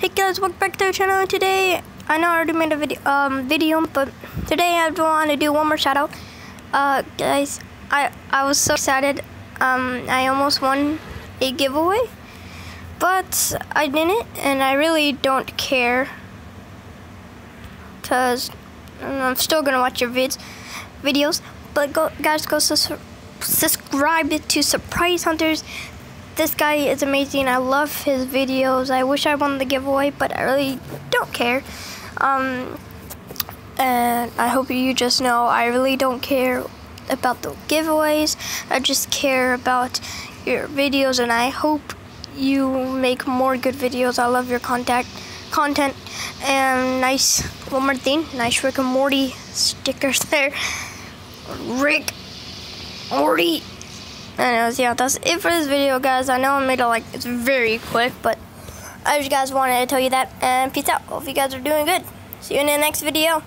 Hey guys, welcome back to the channel. Today, I know I already made a video, um, video, but today I want to do one more shout out. Uh, guys, I I was so excited. Um, I almost won a giveaway, but I didn't, and I really don't care, cause I'm still gonna watch your vids, videos. But go, guys, go su subscribe to Surprise Hunters this guy is amazing. I love his videos. I wish I won the giveaway, but I really don't care. Um, and I hope you just know I really don't care about the giveaways. I just care about your videos, and I hope you make more good videos. I love your contact content and nice one more thing nice rick and morty stickers there rick morty Anyways, yeah, that's it for this video, guys. I know I made it like it's very quick, but I just guys wanted to tell you that. And peace out. Hope you guys are doing good. See you in the next video.